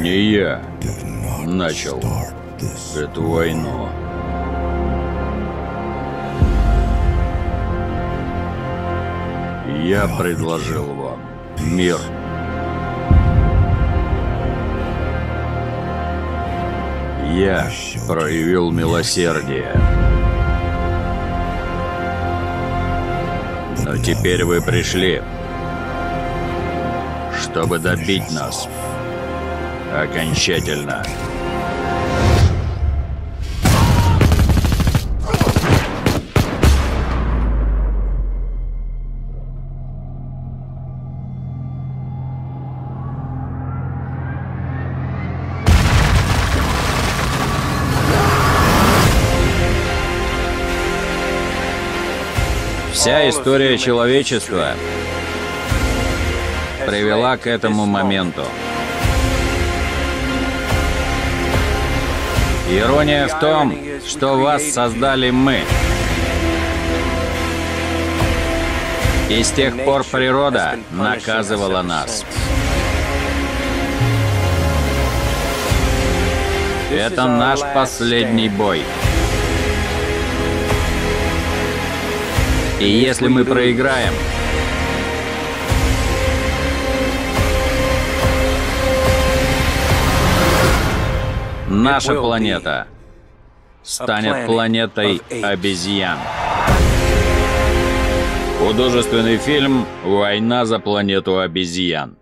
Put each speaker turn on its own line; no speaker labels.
Не я начал эту войну. Я предложил вам мир. Я проявил милосердие. Но теперь вы пришли, чтобы добить нас окончательно. Вся история человечества привела к этому моменту. Ирония в том, что вас создали мы. И с тех пор природа наказывала нас. Это наш последний бой. И если мы проиграем, наша планета станет планетой обезьян. Художественный фильм «Война за планету обезьян».